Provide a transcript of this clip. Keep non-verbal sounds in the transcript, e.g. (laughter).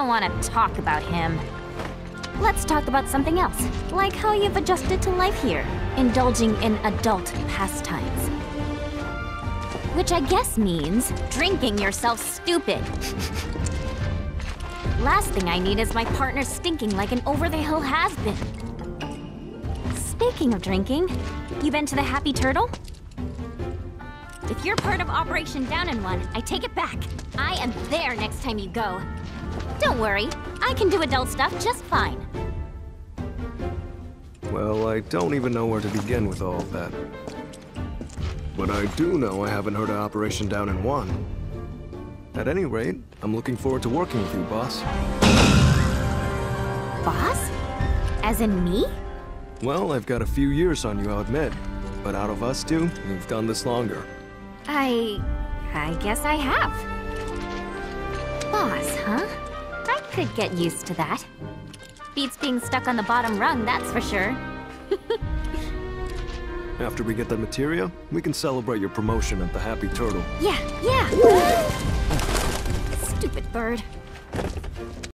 don't want to talk about him. Let's talk about something else, like how you've adjusted to life here, indulging in adult pastimes. Which I guess means drinking yourself stupid. (laughs) Last thing I need is my partner stinking like an over-the-hill has-been. Speaking of drinking, you been to the Happy Turtle? If you're part of Operation Down in One, I take it back. I am there next time you go. Don't worry, I can do adult stuff just fine. Well, I don't even know where to begin with all of that. But I do know I haven't heard of Operation Down in One. At any rate, I'm looking forward to working with you, boss. Boss? As in me? Well, I've got a few years on you, I'll admit. But out of us two, we've done this longer. I... I guess I have. Boss, huh? Could get used to that. Beats being stuck on the bottom rung, that's for sure. (laughs) After we get the materia, we can celebrate your promotion at the Happy Turtle. Yeah, yeah! Stupid bird.